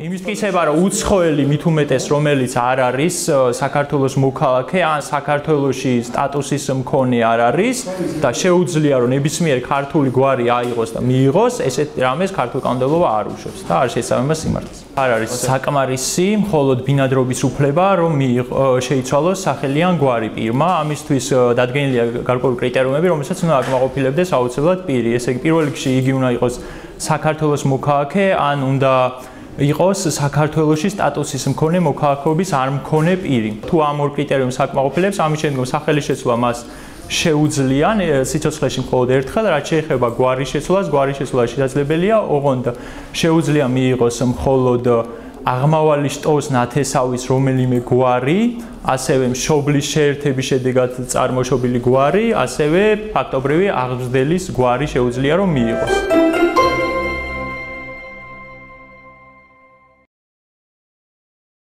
იმის თქისება რომ უცხოელი მით უმეტეს რომელიც არ არის საქართველოს მოქალაქე ან საქართველოსში სტატუსის მქონე არ არის და შეუძლია რომ ნებისმიერ ქართული გვარი აიღოს და მიიღოს ესეთ რამეს ქართულ კანონმდებლობა არ უშვებს და არ შეესაბამება სიმართლეს. არ არის საკმარისი მხოლოდ ბინადრობის უფლება რომ შეიცვალოს სახელიან გვარი პირმა ამისთვის დადგენილია გარკვეული კრიტერიუმები რომელსაც უნდა აკმაყოფილებდეს აუცილებლად პირი. ესე იგი პირველ რიგში იგი უნდა იყოს საქართველოს მოქალაქე ან უნდა იყოს საქართველოსი სტატუსის მქონე მოქალაქეობის არ მქონე პირი. თუ ამ ორ კრიტერიუმს აკმაყოფილებს, ამის შემდგომ სახელი შეცვლა მას შეუძლიან სიცოცხლეში მხოლოდ ერთხელ, რაც შეეხება გვარის შეცვლას, გვარის შეცვლა შესაძლებელია, ოღონდ შეუძლია მიიღოს მხოლოდ აღმავალი შტოს ნათესავის რომელიმე გვარი, ასევე მშობლის შეერთების შედეგად წარმოშობილი გვარი, ასევე ფაქტობრივი აღზრდელის გვარი შეუძლია რომ მიიღოს.